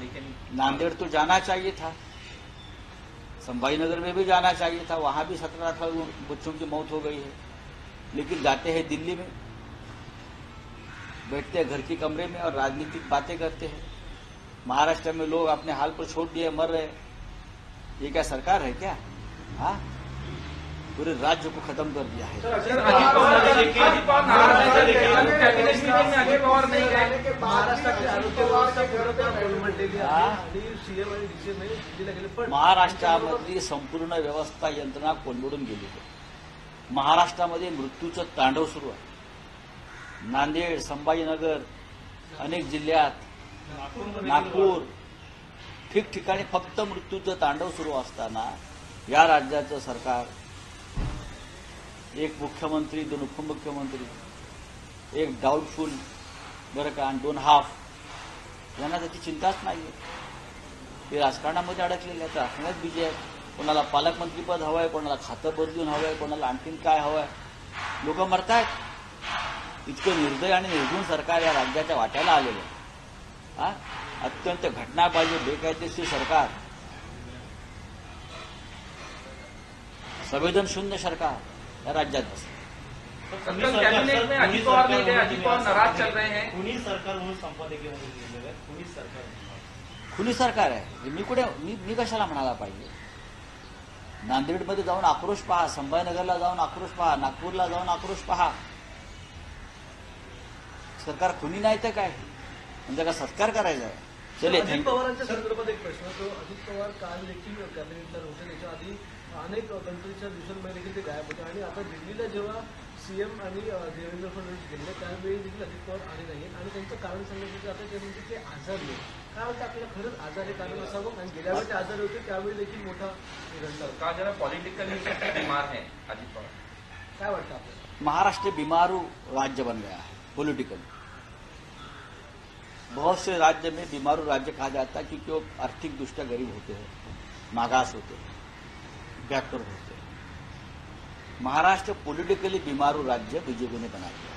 लेकिन नांदेड़ तो जाना चाहिए था। संभाजीनगर में भी जाना चाहिए था वहाँ भी सत्रह अठारह बच्चों की मौत हो गई है। लेकिन जाते हैं दिल्ली में बैठते हैं घर के कमरे में और राजनीतिक बातें करते हैं। महाराष्ट्र में लोग अपने हाल पर छोड़ दिए मर रहे ये क्या सरकार है क्या? हाँ? पूरे राज्य को खत्म कर दिया है। सर, कोलमडलेली आहे? आणि सीएम आणि डीसीएम हे दिल्लीला गेले. पण महाराष्ट्रामधली संपूर्ण व्यवस्था यंत्रणा कोलमडून गेली महाराष्ट्रामध्ये मृत्यूचं तांडव सुरू आहे. नांदेड संभाजीनगर अनेक जिल्ह्यात नागपूर ठिकठिकाणी फक्त मृत्यूचं तांडव सुरू असताना या राज्याचं सरकार एक मुख्यमंत्री दोन उपमुख्यमंत्री एक डाऊटफुल बरं का आणि दोन हाफ यांना त्याची चिंताच नाहीये. ते राजकारणामध्ये अडकलेले आहेत राजकारणात बिजी आहेत. कोणाला पालकमंत्रीपद हवं आहे कोणाला खातं बदलून हवं आहे कोणाला आणखीन काय हवं आहे लोक मरतायत. इतकं निर्दय आणि निर्गुण सरकार या राज्याच्या वाट्याला आलेलं आहे. हा? अत्यंत घटना पाहिजे बेकायदेशीर सरकार. संवेदनशून्य सरकार या राज्यात बसलं. कैबिनेट में अजित पवार नहीं गए अजित पवार नाराज चल रहे हैं। कुणी सरकार म्हणून लिहिलेलं आहे कुणी सरकार खुली सरकार आहे मी कुठे मी मी कशाला म्हणायला पाहिजे? नांदेडमध्ये जाऊन आक्रोश पहा संभाजीनगरला जाऊन आक्रोश पहा नागपूरला जाऊन आक्रोश पहा. सरकार खुनी नाही तर काय? म्हणजे का सत्कार करायचा आहे? चले अजित पवारांच्या संदर्भात एक प्रश्न तो अजित पवार काल देखील कॅबिनेटला होते त्याच्या आधी अनेक गणपतीच्या दिवसांमध्ये देखील ते गायब होते. आणि आता दिल्लीला जेव्हा सीएम आणि देवेंद्र फडणवीस गेले त्यावेळी देखील अजित पवार आले आणि त्यांचं कारण सांगितलं जातं ते म्हणजे ते आजारी आहे काय वाटतं आपल्याला खरंच आजारी कारण असावं आणि गेल्या वेळी ते होते त्यावेळी देखील मोठा घडला जरा पॉलिटिकली बीमार है अजित पवार? काय वाटतं आपल्याला? महाराष्ट्र बीमारू राज्य बन गया है पॉलिटिकल बहुत से राज्य में बीमारू राज्य कहा जाता है क्योंकि वो आर्थिक दृष्टया गरीब होते हैं मागास होते हैं बैकवर्ड होते हैं। महाराष्ट्र पॉलिटिकली बीमारू राज्य बीजेपी ने बना दिया।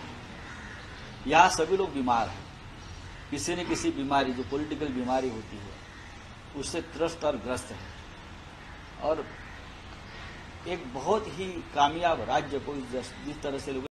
यहाँ सभी लोग बीमार हैं। किसी न किसी बीमारी, जो पॉलिटिकल बीमारी होती है, उससे त्रस्त और ग्रस्त है। और एक बहुत ही कामयाब राज्य को जिस जिस तरह से लोग